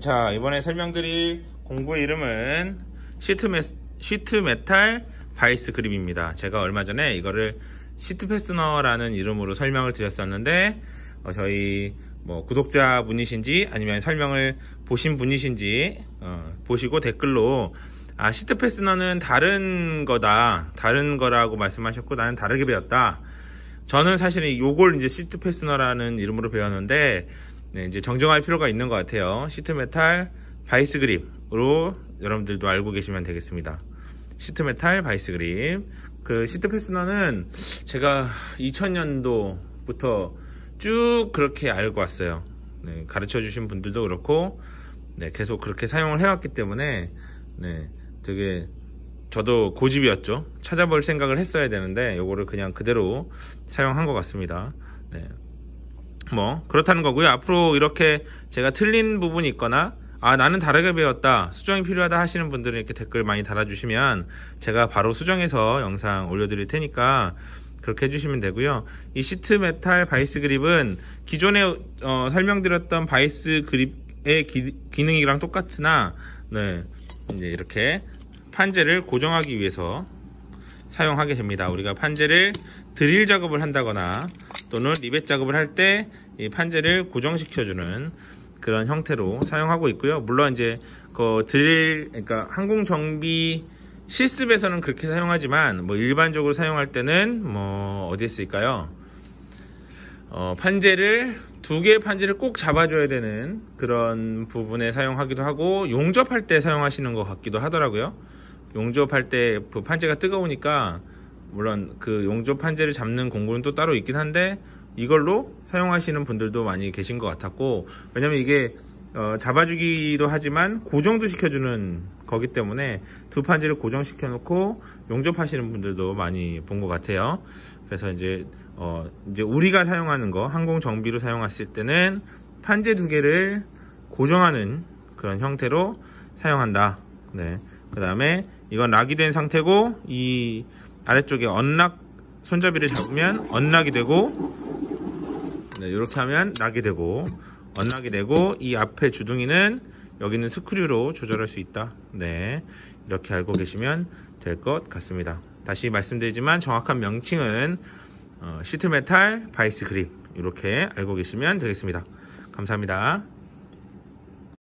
자, 이번에 설명드릴 공구의 이름은 sheet, me-, sheet metal vise grip입니다. 제가 얼마 전에 이거를 sheet fastener라는 이름으로 설명을 드렸었는데, 어, 저희 뭐 구독자 분이신지 아니면 설명을 보신 분이신지 어, 보시고 댓글로 아 sheet fastener는 다른 거다 다른 거라고 말씀하셨고 나는 다르게 배웠다 저는 사실은 요걸 이제 sheet fastener라는 이름으로 배웠는데 네, 이제 정정할 필요가 있는 것 같아요. sheet metal vise grip으로 여러분들도 알고 계시면 되겠습니다. sheet metal vise grip. 그 sheet fastener는 제가 2000년도부터 쭉 그렇게 알고 왔어요. 네, 가르쳐 주신 분들도 그렇고, 네, 계속 그렇게 사용을 해왔기 때문에, 네, 되게 저도 고집이었죠. 찾아볼 생각을 했어야 되는데, 요거를 그냥 그대로 사용한 것 같습니다. 네. 뭐 그렇다는 거고요. 앞으로 이렇게 제가 틀린 부분이 있거나 아 나는 다르게 배웠다 수정이 필요하다 하시는 분들은 이렇게 댓글 많이 달아주시면 제가 바로 수정해서 영상 올려드릴 테니까 그렇게 해주시면 되고요. 이 sheet metal vise grip은 기존에 어, 설명드렸던 vise grip의 기, 기능이랑 똑같으나 네, 이제 이렇게 판재를 고정하기 위해서 사용하게 됩니다. 우리가 판재를 드릴 작업을 한다거나 또는 리벳 작업을 할 때 이 판재를 고정시켜주는 그런 형태로 사용하고 있고요. 물론 이제 그 드릴 그러니까 항공 정비 실습에서는 그렇게 사용하지만 뭐 일반적으로 사용할 때는 뭐 어디에 쓸까요? 어, 판재를 두 개의 판재를 꼭 잡아줘야 되는 그런 부분에 사용하기도 하고 용접할 때 사용하시는 것 같기도 하더라고요. 용접할 때 그 판재가 뜨거우니까 물론 그 용접 판재를 잡는 공구는 또 따로 있긴 한데 이걸로 사용하시는 분들도 많이 계신 것 같았고 왜냐면 이게 어, 잡아주기도 하지만 고정도 시켜주는 거기 때문에 두 판지를 고정시켜 놓고 용접하시는 분들도 많이 본 것 같아요. 그래서 이제 어, 이제 우리가 사용하는 거 항공 정비로 사용했을 때는 판재 두 개를 고정하는 그런 형태로 사용한다. 네. 그 다음에 이건 lock이 된 상태고 이 아래쪽에 unlock 손잡이를 잡으면 unlock이 되고 네, 이렇게 하면 lock이 되고 unlock이 되고 이 앞에 주둥이는 여기는 screw로 조절할 수 있다. 네, 이렇게 알고 계시면 될 것 같습니다. 다시 말씀드리지만 정확한 명칭은 어, sheet metal vise grip 이렇게 알고 계시면 되겠습니다. 감사합니다.